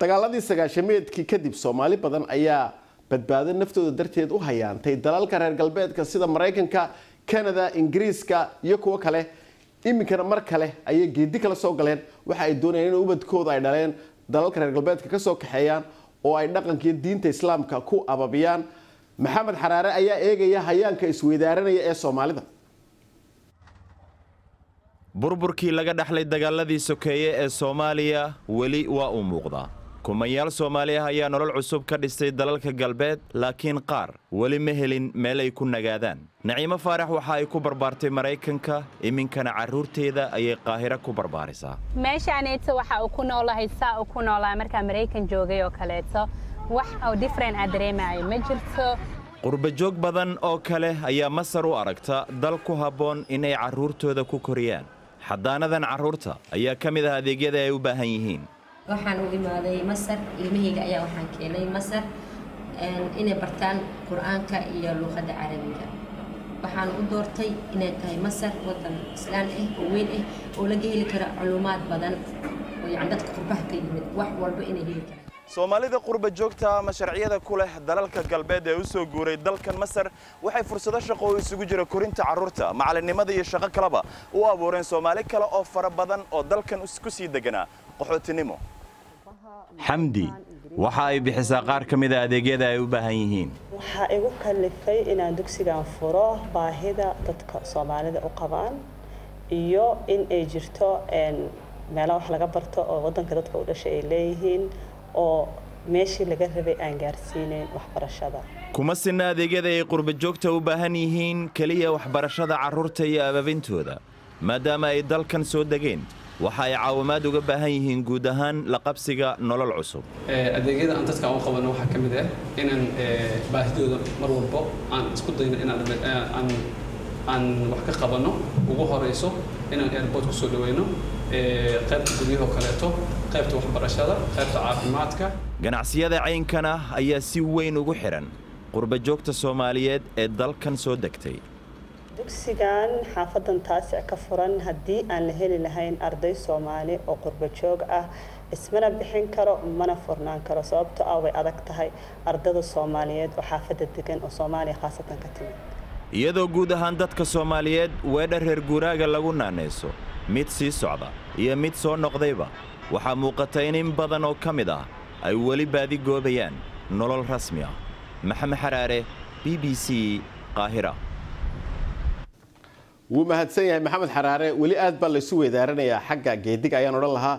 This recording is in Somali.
dagaaladii sagaashameedkii kadib soomaali badan ayaa badbaado naftooda darteed u hayaantay dalalka reer galbeedka sida maraykanka canada ingiriiska iyo kuwo kale. Iminkana mar kale ayay geedi kala soo galeen. Waxa ay doonayeen in ubadkooda ay dhaleen dalalka reer galbeedka ka soo kaxeeyaan oo ay dhaqankiiyo diinta islaamka ku ababiyaan maxamed xaraare ayaa eegaya hayaanka isweydaaranaya ee soomaalida. Burburkii laga dhaxlay dagaaladii sokeeye ee soomaaliya weli waa uu muuqdaa kumanyaal soomaali ah ayaa nolol cusub ka dhistay dalalka galbeed laakiin qaar weli ma helin meel ay ku nagaadaan. Naciimo faarax waxa ay ku barbaartay maraykanka iminkana carruurteeda ayay qaahiro ku barbaarisaa meeshaaneeto waxa uu ku noolahay saa uu ku noolaa markaa maraykan joogay oo kaleeto wax oo different a dareemayo ma jirto? Qurbajoog badan oo kale ayaa masar u aragta dal ku habboon inay carruurtooda ku koriyaan. Xadaanadan carruurta ayaa ka mid ah adeegyada ay u baahan yihiin waxaan u imaaday masar ilmahayga ayaa waxaan keenay masar inay bartaan qur'aanka iyo luuqadda carabiga. Waxaan u doortay inay tahay masar wadan islaan ah oo weyn ah oo laga heli kara culumaad badan oo yani dadka qurbaha ka yimid wax walba inay heli karaan. Soomaalida qurba joogta ama sharciyada ku leh dalalka galbeed ee u soo guuray dalkan masar waxay fursado shaqo oo isugu jira korinta carruurta macalinimada iyo shaqo kaleba u abuureen soomaali kale oo fara badan oo dalkan ku sii deganaa qaxootinimo xamdi waxa ay bixisaa qaar ka mida adeegyada ay u baahan yihiin. Waxaa igu kalifay inaan dugsigan furo baahida dadka soomaalida u qabaan iyo in ay jirto meelo wax laga barto oo wadanka dadka u dhashay ay leeyihiin oo meeshii laga rabay aan gaarsiinayn waxbarashada. Kuma sinna adeegyada ay qurbajoogta u baahan yihiin keliya waxbarashada carruurta iyo ababintooda maadaama ay dalkan soo degeen waxa ay caawimaad uga baahan yihiin guud ahaan la qabsiga nolol cusub. Adeegyada aan dadka u qabano waxaa ka mid ah inaan baahidooda mar walbo aan isku dayno inaan aan wax ka qabano ugu horeyso inaan airport ku soo dhaweyno qaybta guryahoo kaleeto qaybta waxbarashada qaybta caafimaadka. Ganacsiyada caynkan ah ayaa si weyn ugu xidhan qurbajoogta soomaaliyeed ee dalkan soo degtay dugsigan xaafadan taasic ka furan haddii aan la heli lahayn arday soomaali oo qurbajoog ah. Ismana bixin karo mana furnaan karo sababto ah way adag tahay ardada soomaaliyeed oo xaafadda degan oo soomaaliya khaasatan ka timid. Iyadoo guud ahaan dadka soomaaliyeed weedha reer guuraaga lagu naanayso mid sii socda iyo mid soo noqdayba waxaa muuqata in in badan oo ka mid ah ay weli baadi goobayaan nolol rasmi ah. Maxamed xaraare b b c qaahira wuu mahadsan yahay maxamed xaraare weli aad baa laysu weedaaranayaa xagga geediga ayaan odhan lahaa